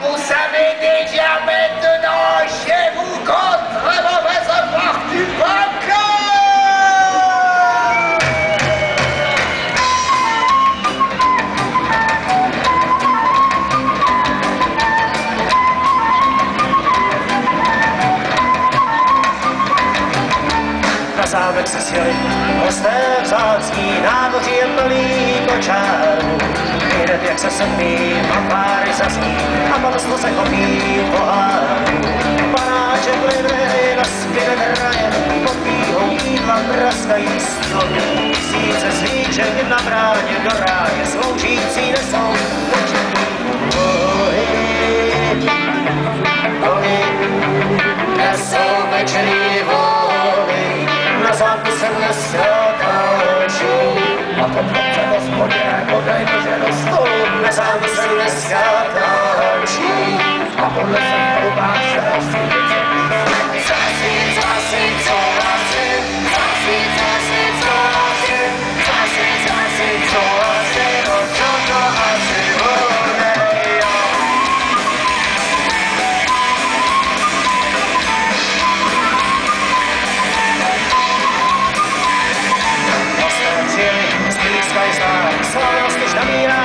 vous savez déjà maintenant chez vous contre mauvaise fortune bancaire Na zámek se sjeli hosté vzácní, námoří je plný kočárů. Jak se semí, fanfáry zazní a pomysl se chopí poháru. Panáček lidé na zpěve hraje, popíhou jídla praskají stolky. Tisíce svíček na bráně do ráje, sloužící nesou početní bohy. Bohy nesou večerní voly, na zámku se dneska táčí. A to dobře hospodě, podej nože do stolu, zámku se dneska táčí. A podle se hrubá se rozsvící. Zasvíc, zasvíc, no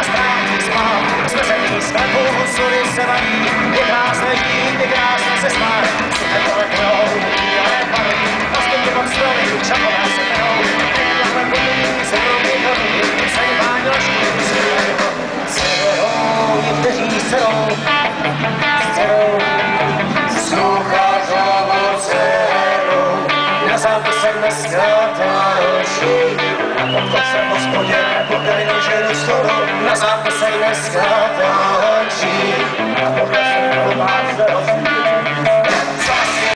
správný spát. Jsme zemí sklepu, sudy se vají, je krásné žít, je krásné se smát. Suché pole plnou, ale pary, a stupy pod stromy, šapové se perou. Takhle pomíní, se mluví hodí, se jmání lašky, se jeho dcerou, někteří serou, dcerou, sluchařovou dcerou. Na zámku se dneska táčí, a potom se hospodě, podej nože do